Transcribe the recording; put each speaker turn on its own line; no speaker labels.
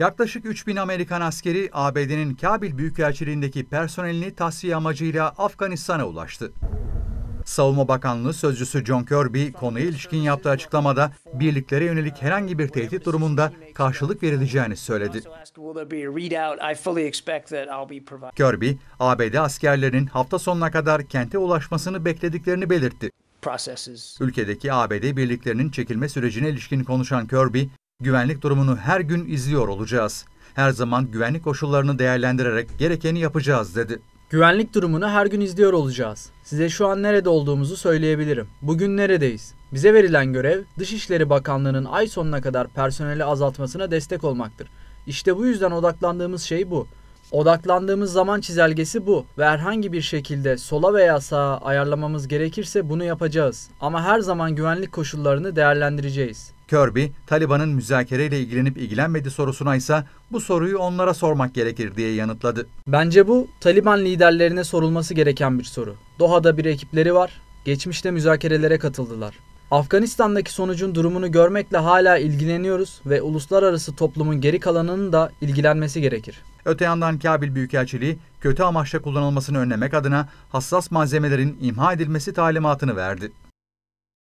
Yaklaşık 3000 Amerikan askeri ABD'nin Kabil Büyükelçiliğindeki personelini tahsiye amacıyla Afganistan'a ulaştı. Savunma Bakanlığı Sözcüsü John Kirby konuya ilişkin yaptığı açıklamada birliklere yönelik herhangi bir tehdit durumunda karşılık verileceğini söyledi. Kirby, ABD askerlerinin hafta sonuna kadar kente ulaşmasını beklediklerini belirtti. Ülkedeki ABD birliklerinin çekilme sürecine ilişkin konuşan Kirby, güvenlik durumunu her gün izliyor olacağız. Her zaman güvenlik koşullarını değerlendirerek gerekeni yapacağız dedi.
Güvenlik durumunu her gün izliyor olacağız. Size şu an nerede olduğumuzu söyleyebilirim. Bugün neredeyiz? Bize verilen görev Dışişleri Bakanlığı'nın ay sonuna kadar personeli azaltmasına destek olmaktır. İşte bu yüzden odaklandığımız şey bu. Odaklandığımız zaman çizelgesi bu ve herhangi bir şekilde sola veya sağa ayarlamamız gerekirse bunu yapacağız. Ama her zaman güvenlik koşullarını değerlendireceğiz.
Kirby, Taliban'ın müzakereyle ilgilenip ilgilenmediği sorusuna ise bu soruyu onlara sormak gerekir diye yanıtladı.
Bence bu Taliban liderlerine sorulması gereken bir soru. Doha'da bir ekipleri var. Geçmişte müzakerelere katıldılar. Afganistan'daki sonucun durumunu görmekle hala ilgileniyoruz ve uluslararası toplumun geri kalanının da ilgilenmesi gerekir.
Öte yandan Kabil Büyükelçiliği kötü amaçla kullanılmasını önlemek adına hassas malzemelerin imha edilmesi talimatını verdi.